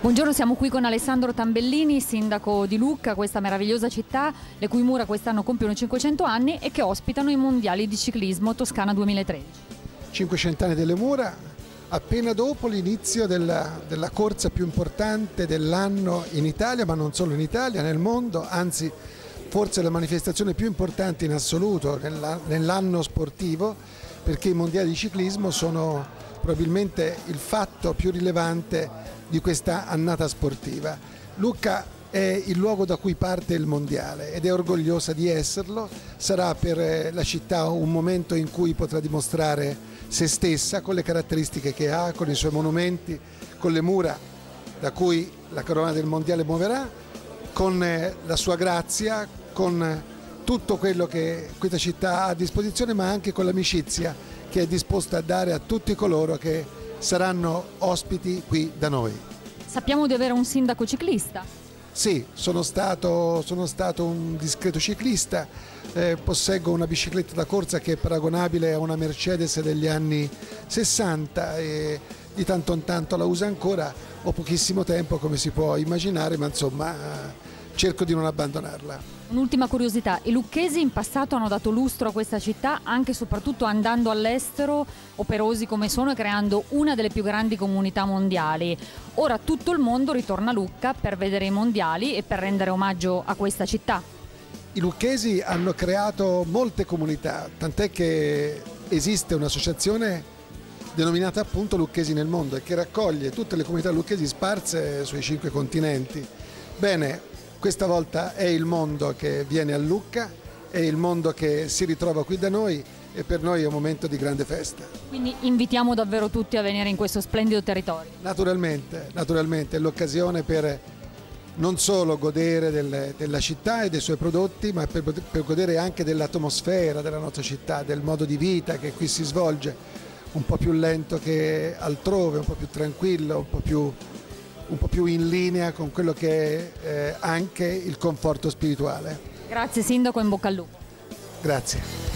Buongiorno, siamo qui con Alessandro Tambellini, sindaco di Lucca, questa meravigliosa città, le cui mura quest'anno compiono 500 anni e che ospitano i mondiali di ciclismo Toscana 2013. 500 anni delle mura, appena dopo l'inizio della, della corsa più importante dell'anno in Italia, ma non solo in Italia, nel mondo, anzi forse la manifestazione più importante in assoluto nell'anno sportivo, perché i mondiali di ciclismo sono probabilmente il fatto più rilevante di questa annata sportiva. Lucca è il luogo da cui parte il mondiale ed è orgogliosa di esserlo, sarà per eh, la città un momento in cui potrà dimostrare se stessa con le caratteristiche che ha, con i suoi monumenti, con le mura da cui la corona del mondiale muoverà, con eh, la sua grazia, con tutto quello che questa città ha a disposizione, ma anche con l'amicizia che è disposta a dare a tutti coloro che saranno ospiti qui da noi. Sappiamo di avere un sindaco ciclista. Sì, sono stato, sono stato un discreto ciclista, eh, posseggo una bicicletta da corsa che è paragonabile a una Mercedes degli anni 60 e di tanto in tanto la uso ancora, ho pochissimo tempo come si può immaginare, ma insomma cerco di non abbandonarla. Un'ultima curiosità, i lucchesi in passato hanno dato lustro a questa città anche e soprattutto andando all'estero, operosi come sono e creando una delle più grandi comunità mondiali. Ora tutto il mondo ritorna a Lucca per vedere i mondiali e per rendere omaggio a questa città. I lucchesi hanno creato molte comunità, tant'è che esiste un'associazione denominata appunto Lucchesi nel mondo e che raccoglie tutte le comunità lucchesi sparse sui cinque continenti. Bene, questa volta è il mondo che viene a Lucca, è il mondo che si ritrova qui da noi e per noi è un momento di grande festa. Quindi invitiamo davvero tutti a venire in questo splendido territorio. Naturalmente, naturalmente è l'occasione per non solo godere del, della città e dei suoi prodotti, ma per, per godere anche dell'atmosfera della nostra città, del modo di vita che qui si svolge, un po' più lento che altrove, un po' più tranquillo, un po' più un po' più in linea con quello che è eh, anche il conforto spirituale. Grazie Sindaco, in bocca al lupo. Grazie.